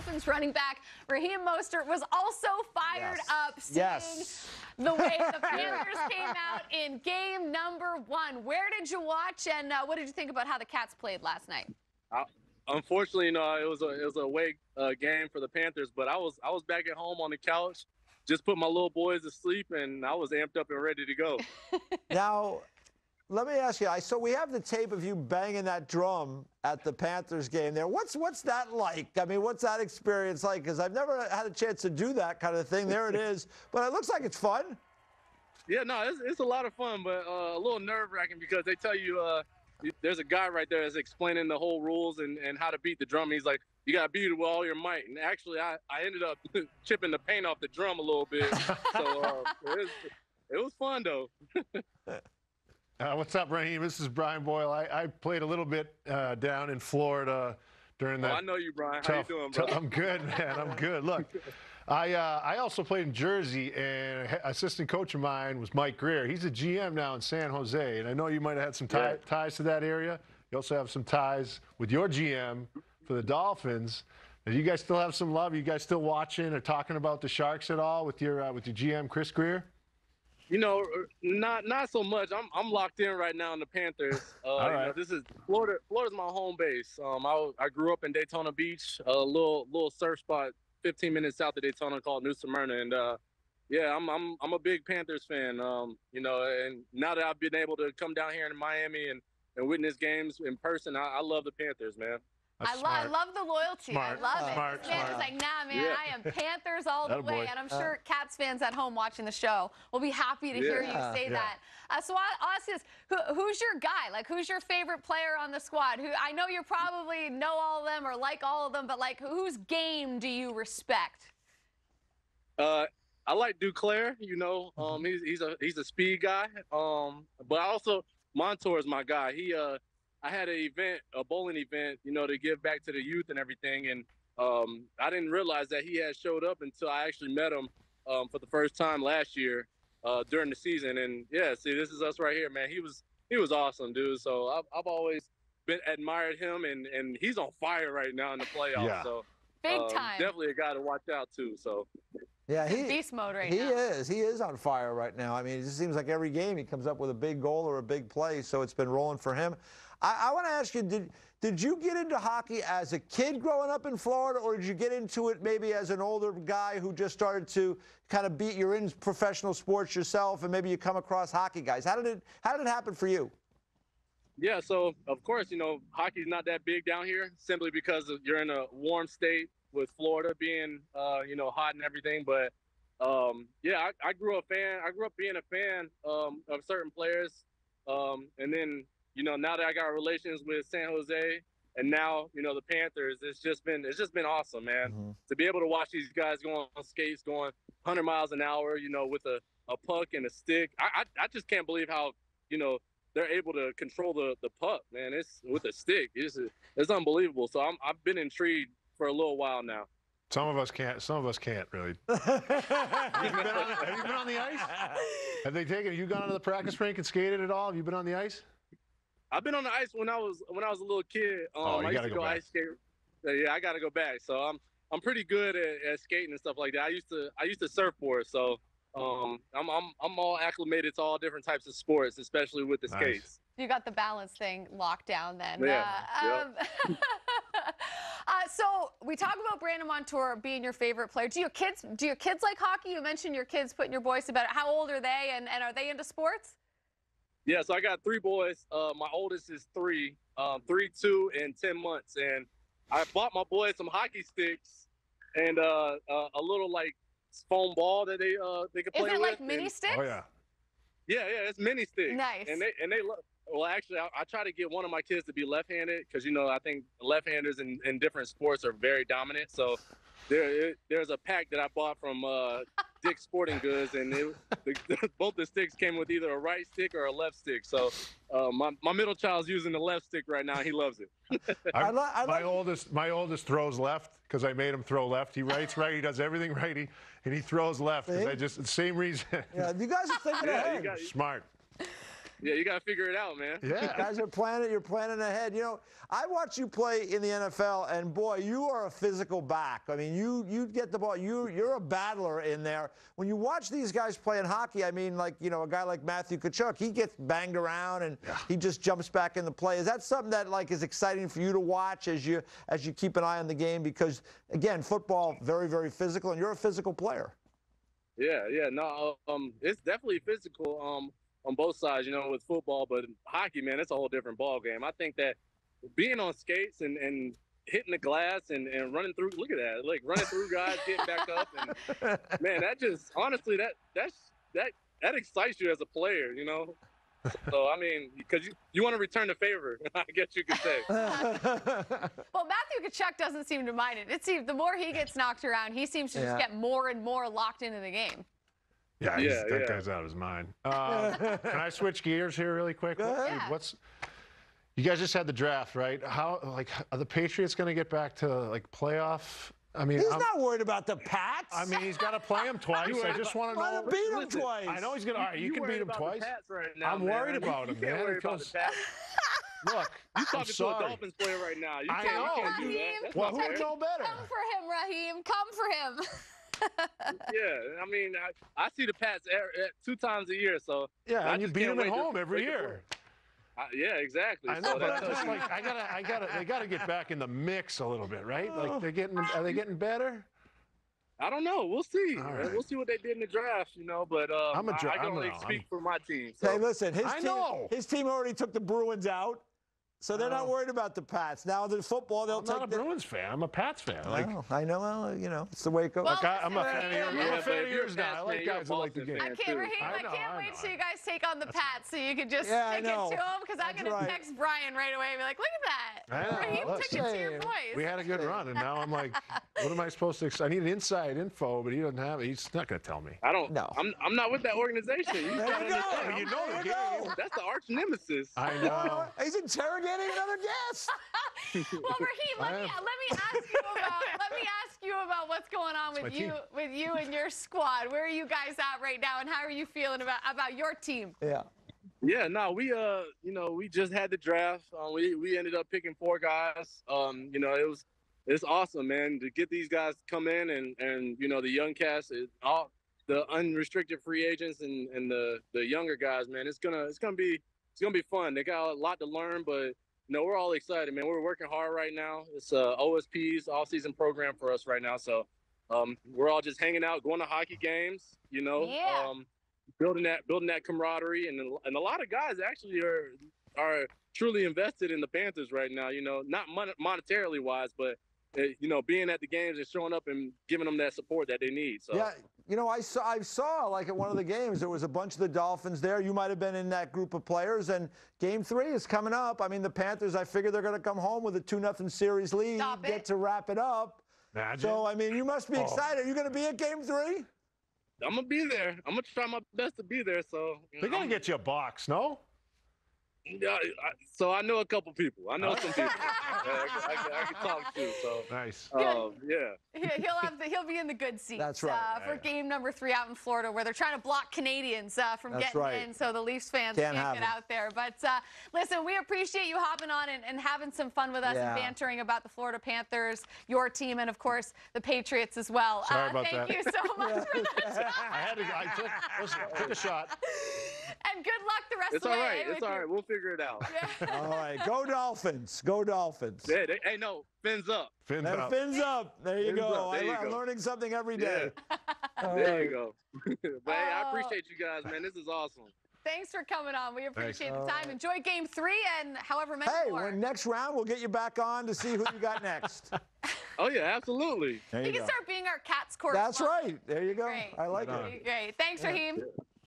Dolphins running back Raheem Mostert was also fired Yes. up seeing Yes. the way the Panthers came out in game number one. Where did you watch, and uh, what did you think about how the Cats played last night? unfortunately, you know, it was a it was a away uh, game for the Panthers, but I was I was back at home on the couch, just put my little boys to sleep, and I was amped up and ready to go. Now, let me ask you. I so we have the tape of you banging that drum at the Panthers game. There, what's what's that like? I mean, what's that experience like? Because I've never had a chance to do that kind of thing. There it is, but it looks like it's fun. Yeah, no, it's, it's a lot of fun, but uh, a little nerve wracking because they tell you uh, there's a guy right there that's explaining the whole rules and, and how to beat the drum. He's like, you got to beat it with all your might. And actually, I, I ended up chipping the paint off the drum a little bit. so uh, it, was, it was fun, though. Uh, what's up, Raheem? This is Brian Boyle. I, I played a little bit uh, down in Florida during Oh, that. I know you, Brian. How you doing, tough- bro? I'm good, man. I'm good. Look, I uh, I also played in Jersey, and assistant coach of mine was Mike Grier. He's a GM now in San Jose, and I know you might have had some tie, Yeah. ties to that area. You also have some ties with your GM for the Dolphins. Do you guys still have some love? Are you guys still watching or talking about the Sharks at all with your uh, with your GM Chris Grier? You know, not not so much. I'm I'm locked in right now in the Panthers. Uh, you know, this is Florida. Florida's my home base. Um, I I grew up in Daytona Beach, a little little surf spot, 15 minutes south of Daytona called New Smyrna, and uh, yeah, I'm I'm I'm a big Panthers fan. Um, you know, and now that I've been able to come down here in Miami and and witness games in person, I, I love the Panthers, man. I, lo- I love the loyalty. Smart. I love it. Smart, This man smart. is like, nah, man, Yeah. I am Panthers all the Attaboy. way. And I'm sure Cats fans at home watching the show will be happy to hear you say Yeah. that. Uh, so I- I'll ask you this. Who, who's your guy? Like, who's your favorite player on the squad? Who I know you probably know all of them or like all of them, but like, whose game do you respect? Uh, I like Duclair. You know, Mm-hmm. um, he's he's a he's a speed guy. Um, but also Montour is my guy. He uh, I had an event, a bowling event, you know, to give back to the youth and everything, and um, I didn't realize that he had showed up until I actually met him um, for the first time last year uh, during the season. And yeah, see, this is us right here, man. He was he was awesome, dude. So I've I've always been admired him, and and he's on fire right now in the playoffs. Yeah. So Big um, time. definitely a guy to watch out too. So. Yeah, he Beast mode right he now. is. He is on fire right now. I mean, it just seems like every game he comes up with a big goal or a big play. So it's been rolling for him. I, I want to ask you: Did did you get into hockey as a kid growing up in Florida, or did you get into it maybe as an older guy who just started to kind of beat? You're in professional sports yourself, and maybe you come across hockey guys. How did it How did it happen for you? Yeah, so of course, you know, hockey's not that big down here simply because you're in a warm state with Florida being, uh, you know, hot and everything. But um, yeah, I, I grew up fan. I grew up being a fan um, of certain players, um, and then you know, now that I got relations with San Jose and now you know the Panthers, it's just been it's just been awesome, man. Mhm. To be able to watch these guys going on skates, going 100 miles an hour, you know, with a, a puck and a stick. I, I I just can't believe how you know they're able to control the the puck, man. It's with a stick. It's it's unbelievable. So I'm I've been intrigued for a little while now. Some of us can't. Some of us can't really. have, you been on, have you been on the ice? Have they taken? Have you gone to the practice rink and skated at all? Have you been on the ice? I've been on the ice when I was when I was a little kid. Um, Oh, you I used gotta go go ice skate. Yeah, I got to go back. So I'm I'm pretty good at, at skating and stuff like that. I used to I used to surfboard, so um, I'm I'm I'm all acclimated to all different types of sports, especially with the Nice. skates. You got the balance thing locked down then. Yeah, Uh, um, uh, so we talk about Brandon Montour being your favorite player. Do your kids do your kids like hockey? You mentioned your kids putting your boys to bed. How old are they and, and are they into sports? Yeah, so I got three boys. Uh, my oldest is three, um, three, two, and ten months. And I bought my boys some hockey sticks and uh, uh, a little like foam ball that they uh, they could Is play it with. like mini and- sticks? Oh yeah. Yeah, yeah, it's mini sticks. Nice. And they and they lo- well, actually, I, I try to get one of my kids to be left-handed because you know I think left-handers in, in different sports are very dominant. So there it, there's a pack that I bought from uh, Dick's Sporting Goods, and it, the, both the sticks came with either a right stick or a left stick. So uh, my my middle child's using the left stick right now. He loves it. I, I li- I my like- oldest, my oldest throws left because I made him throw left. He writes right. He does everything right. He, and he throws left because See? I just the same reason. Yeah, you guys are thinking Yeah, you ahead. got- Smart. Yeah, you gotta figure it out, man. You Yeah. guys are planning. You're planning ahead. You know, I watch you play in the NFL, and boy, you are a physical back. I mean, you you get the ball. You you're a battler in there. When you watch these guys playing hockey, I mean, like you know, a guy like Matthew Tkachuk, he gets banged around and he just jumps back in the play. Is that something that like is exciting for you to watch as you as you keep an eye on the game? Because again, football very very physical, and you're a physical player. Yeah, yeah, no, um, it's definitely physical, um, on both sides, you know, with football, but hockey, man, it's a whole different ball game. I think that being on skates and and hitting the glass and, and running through, look at that, like running through guys, getting back up, and man, that just honestly, that that's that that excites you as a player, you know. So I mean, because you, you want to return the favor, I guess you could say. Well, Matthew Tkachuk doesn't seem to mind it. It seems the more he gets knocked around, he seems to Yeah. just get more and more locked into the game. Yeah, he's- Yeah, that yeah. guy's out of his mind. Um, can I switch gears here really quick? Go ahead. Yeah. What's you guys just had the draft, right? How like are the Patriots going to get back to like playoff? I mean, He's I'm- not worried about the Pats. I mean, he's got to play him twice. I just want to Let know. him beat him Listen, twice. I know he's going to. All right, you, can beat him twice. The right now, I'm man. worried about you him, can't man, worry about the Pats. Look, You I'm talking to a sorry. Dolphins player right now. You I can't, you know. can't do that. That's Well, not who would know better? Come for him, Raheem. Come for him. Yeah, I mean, I, I see the Pats e- e- two times a year, so Yeah, I and you beat can't at wait to home every year. I, yeah, exactly. I know, so but that I'm tells just like I gotta, I gotta, they gotta get back in the mix a little bit, right? Like they're getting, are they getting better? I don't know. We'll see. Right. We'll see what they did in the draft, you know. But um, I'm a dra- I, I can I'm only a- I'm- speak for my team. So. Hey, listen, his I team, know. his team already took the Bruins out, so they're not Oh. worried about the Pats. Now the football, they'll I'm take not a the- Bruins fan. I'm a Pats fan. Like, Oh, I know, well, you know, it's the way it goes. Well, like I, I'm a fan of uh, yours. I'm a fan of you're yours now. I Pats like fan, you're a guys that like the game. I can't. Raheem, I I, can't I wait know. till you guys take on the Pats so you can just Yeah, I stick it to them. because I'm That's going right. to text Brian right away and be like, look at that. I know. Raheem Look, took it to your same. voice. We had a good run, and now I'm like, what am I supposed to? I need an inside info, but he doesn't have it. He's not going to tell me. I don't. No. I'm. I'm not with that organization. You There you go. You know the game. That's the arch nemesis. I know. He's interrogating another guest. well, Raheem, let me, let me ask you about let me ask you about what's going on my with you team. with you and your squad. Where are you guys at right now, and how are you feeling about about your team? Yeah. Yeah, no, we uh, you know, we just had the draft. Uh, we we ended up picking four guys. Um, you know, it was it's awesome, man, to get these guys to come in and and you know the young cast, is all the unrestricted free agents and and the the younger guys, man. It's gonna it's gonna be it's gonna be fun. They got a lot to learn, but you know we're all excited, man. We're working hard right now. It's uh, OSP's all season program for us right now, so um, we're all just hanging out, going to hockey games. You know, Yeah. um, building that building that camaraderie and and a lot of guys actually are are truly invested in the Panthers right now. You know, not mon- monetarily wise, but you know, being at the games and showing up and giving them that support that they need. So Yeah, you know, I saw, I saw like at one of the games, there was a bunch of the Dolphins there. You might have been in that group of players. And game three is coming up. I mean, the Panthers, I figure they're going to come home with a 2 nothing series lead, Stop get it. to wrap it up. Imagine. So, I mean, you must be Oh. excited. Are you going to be at game three? I'm gonna be there. I'm gonna try my best to be there. So They're know, going to get you a box, no? Yeah, I, so I know a couple people. I know some people. I, can- I, can- I can talk to. So Nice. um, yeah. He- He'll have the, he'll be in the good seat. That's right. Uh, for Yeah, game number three out in Florida, where they're trying to block Canadians uh, from That's getting right. in, so the Leafs fans Can't can't, have get 'em. out there. But uh, listen, we appreciate you hopping on and, and having some fun with us Yeah. and bantering about the Florida Panthers, your team, and of course the Patriots as well. Sorry uh, about thank that. you so much for that. I had to. I took, listen, took a shot. And good luck the rest It's of the way. right. It's all right. It's all right. We'll figure it out. All right. Go Dolphins. Go Dolphins. Yeah, they, hey, no, fins up. Fins And up. fins up. There you Fins go. There I, you am go. learning something every day. All There right. you go. but hey, I Oh. appreciate you guys, man. This is awesome. Thanks for coming on. We appreciate All the time. right. Enjoy game three and however many Hey, more. well, next round, we'll get you back on to see who you got next. Oh yeah, absolutely. There you you can start being our cats course. That's right. There you go. Great. I like Right it. Great. Thanks, Raheem.